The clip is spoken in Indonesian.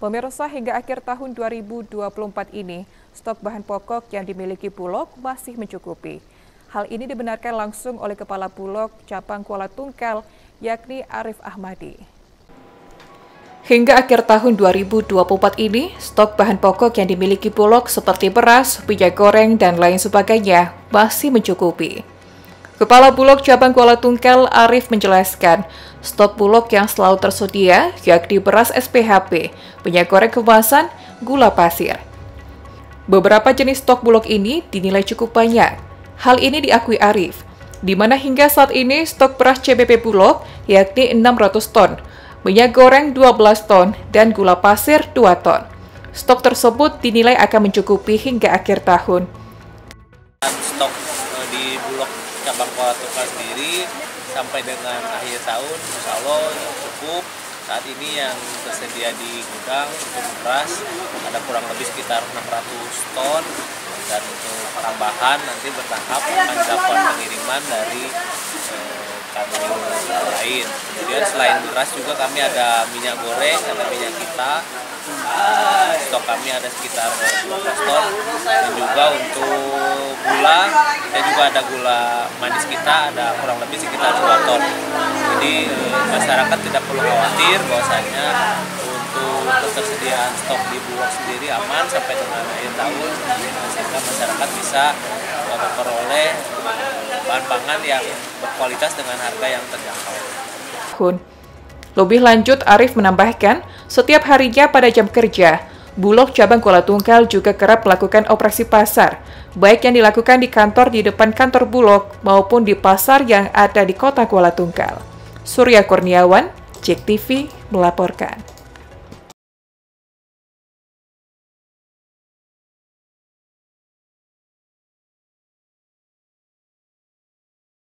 Pemirsa hingga akhir tahun 2024 ini, stok bahan pokok yang dimiliki Bulog masih mencukupi. Hal ini dibenarkan langsung oleh Kepala Bulog Cabang Kuala Tungkal, yakni Arif Ahmadi. Hingga akhir tahun 2024 ini, stok bahan pokok yang dimiliki Bulog seperti beras, minyak goreng, dan lain sebagainya masih mencukupi. Kepala Bulog Cabang Kuala Tungkal Arif menjelaskan, stok Bulog yang selalu tersedia yakni beras SPHP, minyak goreng kemasan, gula pasir. Beberapa jenis stok Bulog ini dinilai cukup banyak. Hal ini diakui Arif, di mana hingga saat ini stok beras CBP Bulog yakni 600 ton, minyak goreng 12 ton, dan gula pasir 2 ton. Stok tersebut dinilai akan mencukupi hingga akhir tahun. Di Bulog cabang Kuala Tungkal sendiri sampai dengan akhir tahun insya Allah cukup. Saat ini yang tersedia di gudang untuk beras ada kurang lebih sekitar 600 ton. Dan untuk tambahan nanti bertahap akan pengiriman dari eh, lain. Kemudian selain beras juga kami ada minyak goreng ada minyak kita kami ada sekitar 12 ton. Dan juga untuk gula dan juga ada gula manis kita ada kurang lebih sekitar 2 ton. Jadi masyarakat tidak perlu khawatir bahwasanya untuk ketersediaan stok di Bulog sendiri aman sampai dengan akhir tahun sehingga masyarakat bisa memperoleh bahan pangan yang berkualitas dengan harga yang terjangkau. Lebih lanjut, Arif menambahkan, setiap harinya pada jam kerja, Bulog cabang Kuala Tungkal juga kerap melakukan operasi pasar, baik yang dilakukan di kantor di depan kantor Bulog maupun di pasar yang ada di kota Kuala Tungkal. Surya Kurniawan, Cek TV, melaporkan.